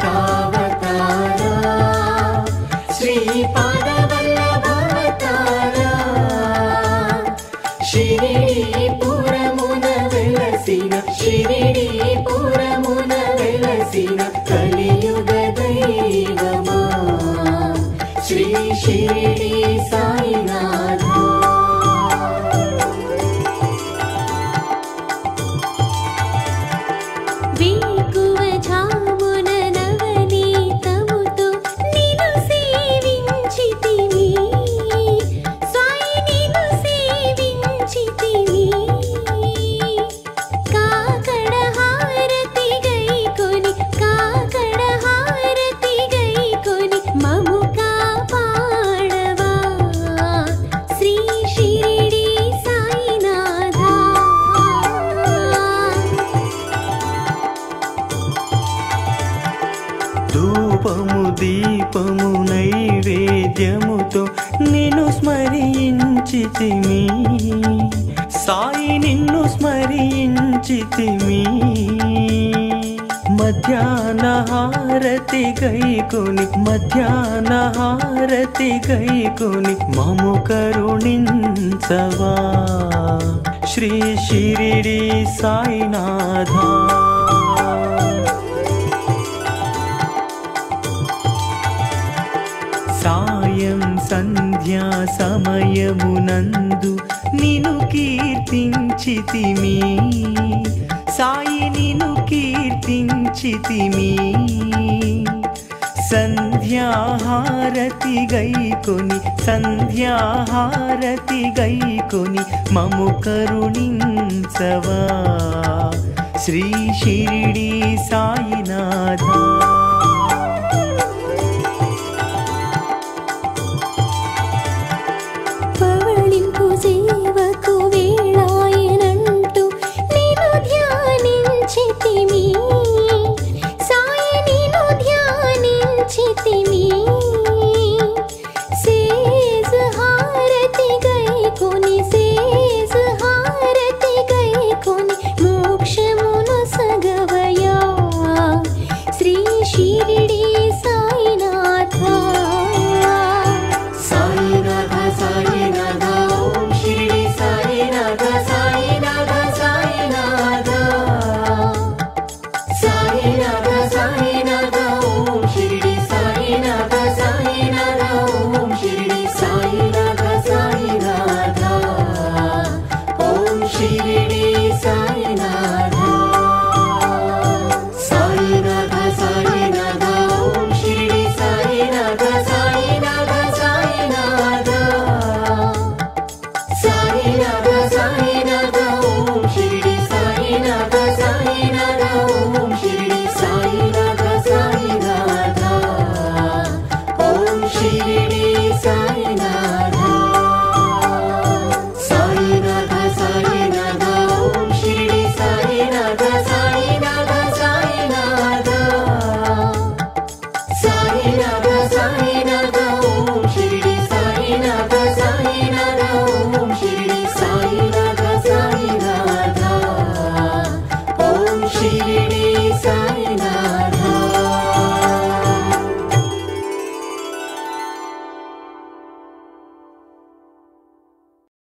पावतारा श्रीपादभैवतार श्रीपुरमुदलसीव श्रीपुरमुदलसीन कलियुगदैव श्रीश्री ధూపము దీపము నైవేద్యముతో నిన్ను స్మరించితిమి. సాయి నిన్ను స్మరించితిమి. మధ్యాహ్న హారతి గైకొని మధ్యాహ్న హారతి గైకొని మము కరుణించవా. శ్రీ షిరిడి సాయినాథా. సంధ్యా సమయమునందు నిను కీర్తించితిమి. సాయి నిను కీర్తించితిమి. సంధ్యాహారతి గైకొని సంధ్యాహారతి గైకొని మము కరుణించవా. శ్రీ షిరిడి సాయినాథా. 只